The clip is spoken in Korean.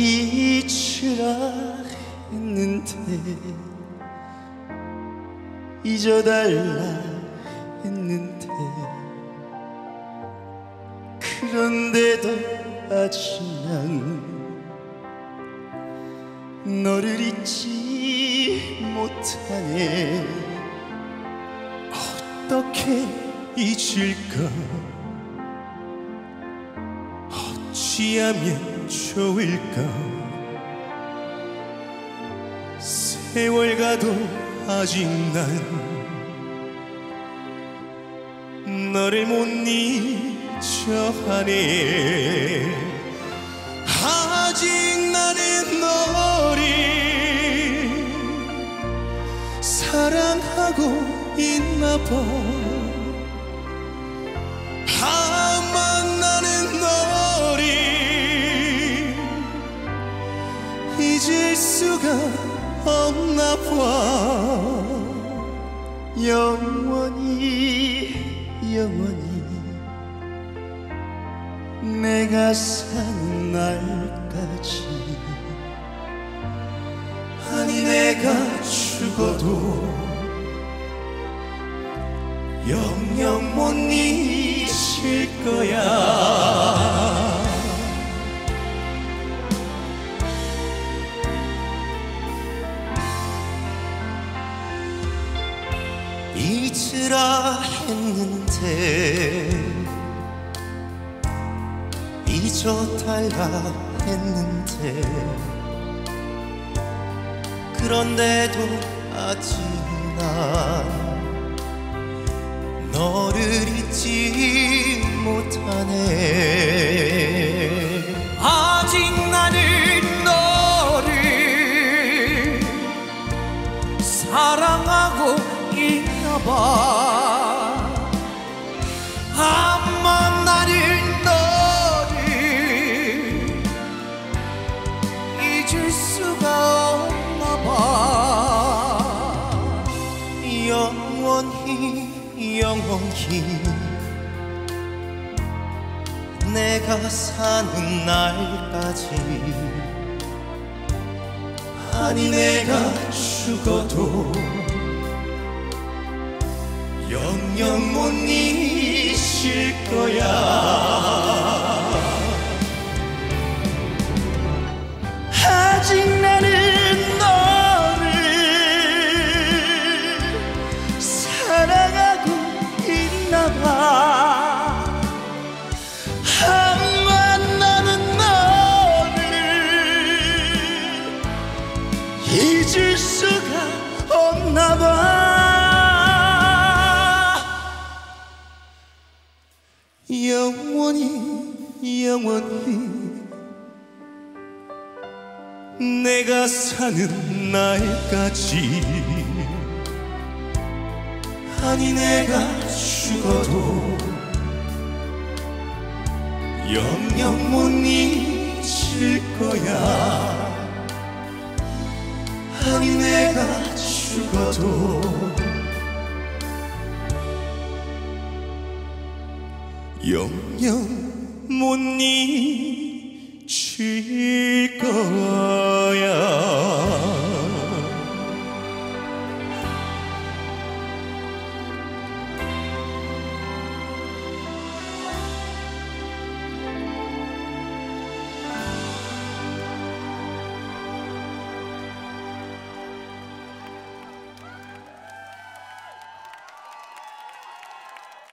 잊으라 했는데 잊어달라 했는데 그런데도 아직 난 너를 잊지 못하네. 어떻게 잊을까? 어찌하면 좋을까? 세월 가도 아직 난 너를 못 잊어 하네. 아직 나는 너를 사랑하고 있나 봐 수가 없나 봐. 영원히 영원히 내가 사는 날까지. 아니 내가 죽어도 영영 못 잊을 거야 잊으라 했는데 잊어달라 했는데 그런데도 아직 난 너를 잊지 못하네 있나 봐. 아마 나는 너를 잊을 수가 없나 봐. 영원히 영원히 내가 사는 날까지 아니 내가 죽어도 잊을 거야. 아직 나는 너를 사랑하고 있나 봐. 잊을 수가 없나 봐 영원히 영원히 내가 사는 날까지 아니 내가 죽어도 영영 못 잊을 거야. 아니 내가 죽어도 영영 못 잊을 거야